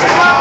Come on.